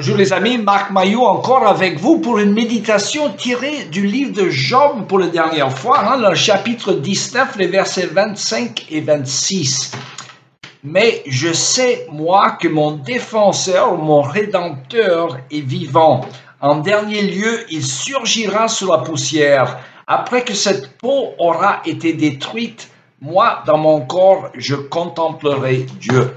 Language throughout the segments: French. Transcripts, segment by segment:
Bonjour les amis, Marc Maillot encore avec vous pour une méditation tirée du livre de Job pour la dernière fois, hein, le chapitre 19, les versets 25 et 26. Mais je sais, moi, que mon défenseur, mon rédempteur est vivant. En dernier lieu, il surgira sur la poussière. Après que cette peau aura été détruite, moi, dans mon corps, je contemplerai Dieu.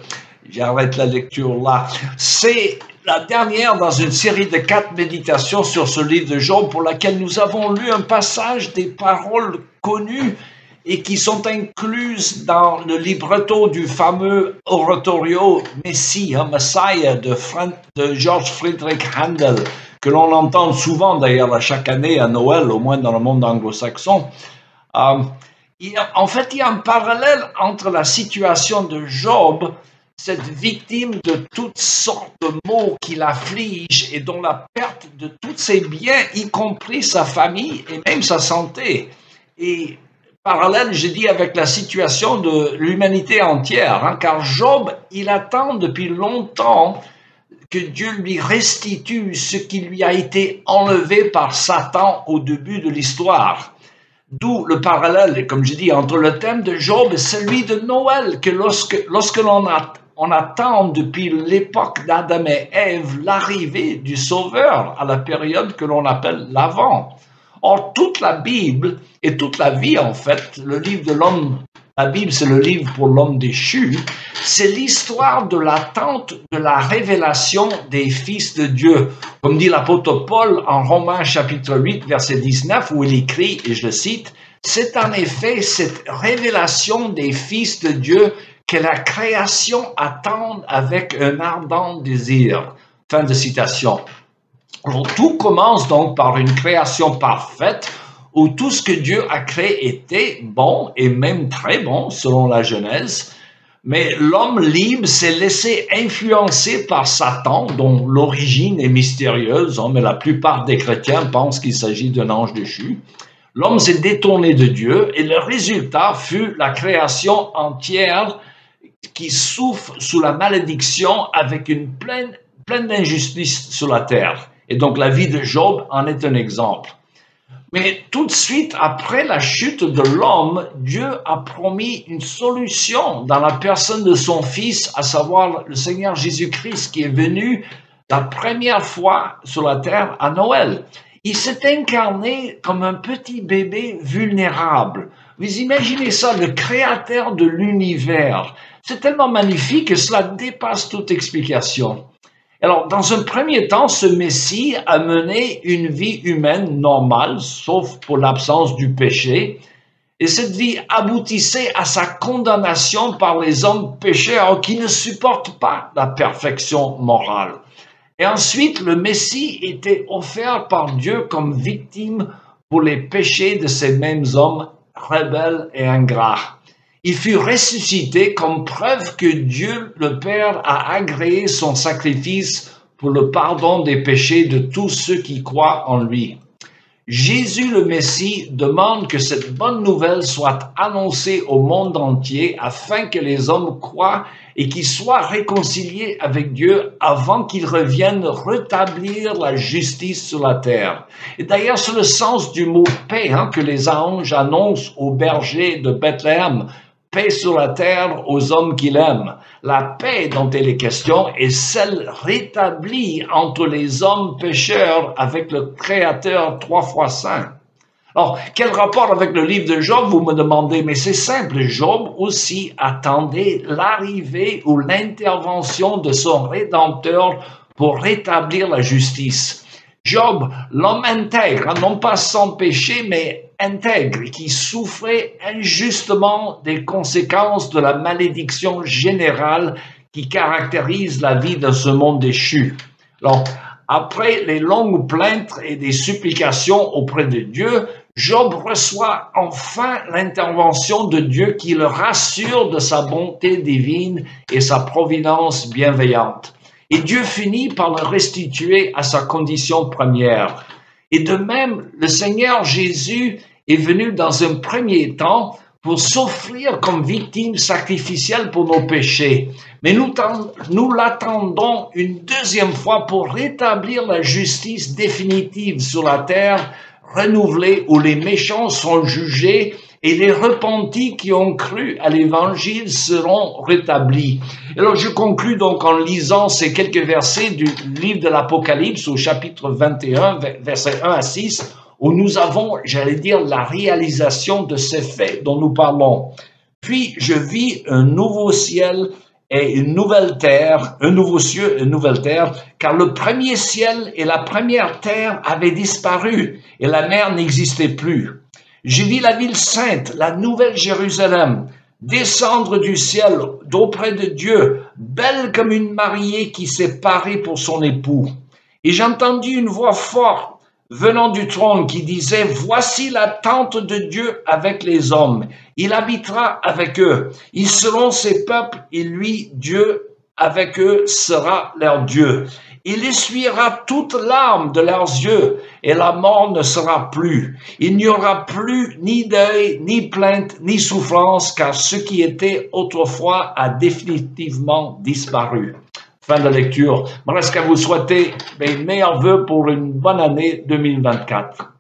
J'arrête la lecture là. C'est la dernière dans une série de quatre méditations sur ce livre de Job pour laquelle nous avons lu un passage des paroles connues et qui sont incluses dans le libretto du fameux oratorio Messie, Messiah de, de George Friedrich Handel, que l'on entend souvent d'ailleurs à chaque année à Noël, au moins dans le monde anglo-saxon. Euh, en fait, il y a un parallèle entre la situation de Job cette victime de toutes sortes de maux qui l'affligent et dont la perte de tous ses biens, y compris sa famille et même sa santé. Et parallèle, je dis, avec la situation de l'humanité entière, hein, car Job, il attend depuis longtemps que Dieu lui restitue ce qui lui a été enlevé par Satan au début de l'histoire. D'où le parallèle, comme je dis, entre le thème de Job et celui de Noël, que lorsque, lorsque l'on on attend depuis l'époque d'Adam et Ève l'arrivée du Sauveur à la période que l'on appelle l'Avent. Or, toute la Bible et toute la vie, en fait, le livre de l'homme, la Bible, c'est le livre pour l'homme déchu, c'est l'histoire de l'attente de la révélation des fils de Dieu. Comme dit l'apôtre Paul en Romains chapitre 8, verset 19, où il écrit, et je le cite, c'est en effet cette révélation des fils de Dieu que la création attend avec un ardent désir. Fin de citation. tout commence donc par une création parfaite où tout ce que Dieu a créé était bon et même très bon selon la Genèse. Mais l'homme libre s'est laissé influencer par Satan, dont l'origine est mystérieuse, hein, mais la plupart des chrétiens pensent qu'il s'agit d'un ange déchu. L'homme s'est détourné de Dieu et le résultat fut la création entière qui souffre sous la malédiction avec une pleine, pleine sur la terre. Et donc la vie de Job en est un exemple. Mais tout de suite après la chute de l'homme, Dieu a promis une solution dans la personne de son Fils, à savoir le Seigneur Jésus-Christ qui est venu la première fois sur la terre à Noël. Il s'est incarné comme un petit bébé vulnérable. Vous imaginez ça, le créateur de l'univers, c'est tellement magnifique que cela dépasse toute explication. Alors, dans un premier temps, ce Messie a mené une vie humaine normale, sauf pour l'absence du péché, et cette vie aboutissait à sa condamnation par les hommes pécheurs qui ne supportent pas la perfection morale. Et ensuite, le Messie était offert par Dieu comme victime pour les péchés de ces mêmes hommes rebelles et ingrats. Il fut ressuscité comme preuve que Dieu le Père a agréé son sacrifice pour le pardon des péchés de tous ceux qui croient en lui. Jésus le Messie demande que cette bonne nouvelle soit annoncée au monde entier afin que les hommes croient et qu'ils soient réconciliés avec Dieu avant qu'il revienne rétablir la justice sur la terre. Et d'ailleurs, c'est le sens du mot paix hein, que les anges annoncent aux bergers de Bethléem paix sur la terre aux hommes qu'il aime. La paix dont il est question est celle rétablie entre les hommes pécheurs avec le Créateur trois fois saint. Alors, quel rapport avec le livre de Job, vous me demandez, mais c'est simple, Job aussi attendait l'arrivée ou l'intervention de son Rédempteur pour rétablir la justice. Job, l'homme intègre, hein, non pas sans péché, mais intègre, qui souffrait injustement des conséquences de la malédiction générale qui caractérise la vie de ce monde déchu. Alors, après les longues plaintes et des supplications auprès de Dieu, Job reçoit enfin l'intervention de Dieu qui le rassure de sa bonté divine et sa providence bienveillante. Et Dieu finit par le restituer à sa condition première. Et de même, le Seigneur Jésus est venu dans un premier temps pour s'offrir comme victime sacrificielle pour nos péchés. Mais nous, nous l'attendons une deuxième fois pour rétablir la justice définitive sur la terre, renouvelée où les méchants sont jugés et les repentis qui ont cru à l'évangile seront rétablis. Alors je conclus donc en lisant ces quelques versets du livre de l'Apocalypse au chapitre 21, versets 1 à 6, où nous avons, j'allais dire, la réalisation de ces faits dont nous parlons. Puis je vis un nouveau ciel et une nouvelle terre, un nouveau ciel une nouvelle terre, car le premier ciel et la première terre avaient disparu et la mer n'existait plus. Je vis la ville sainte, la nouvelle Jérusalem, descendre du ciel d'auprès de Dieu, belle comme une mariée qui s'est parée pour son époux. Et j'entendis une voix forte venant du trône qui disait, Voici la tente de Dieu avec les hommes. Il habitera avec eux. Ils seront ses peuples et lui, Dieu, avec eux sera leur Dieu. Il essuiera toute larmes de leurs yeux et la mort ne sera plus. Il n'y aura plus ni deuil, ni plainte, ni souffrance, car ce qui était autrefois a définitivement disparu. Fin de lecture. Il me reste qu'à vous souhaiter mes meilleurs voeux pour une bonne année 2024.